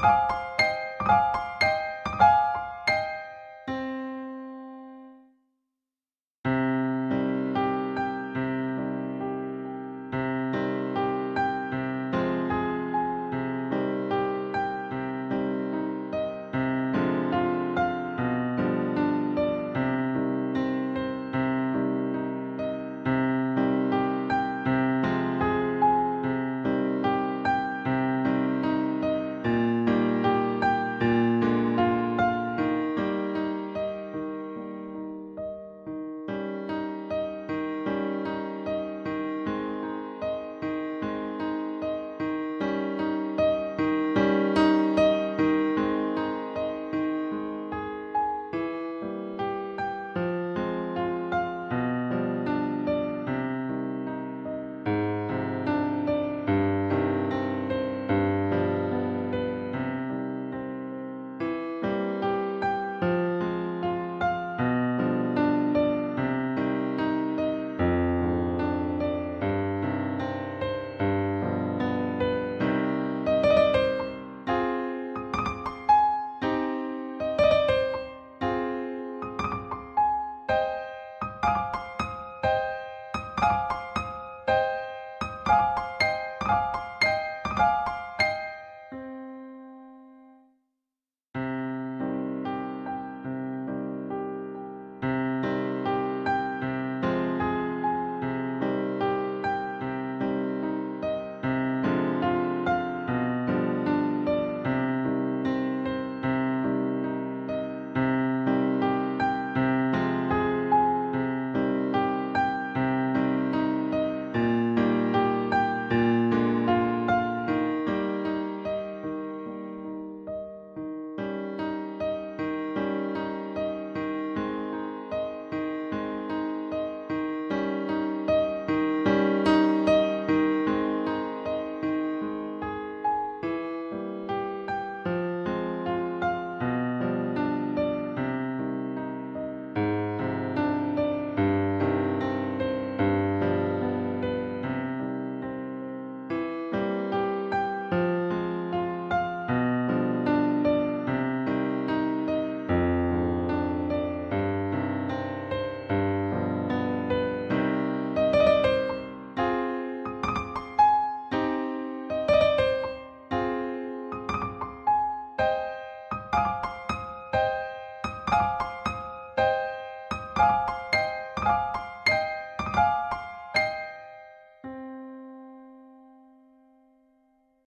Música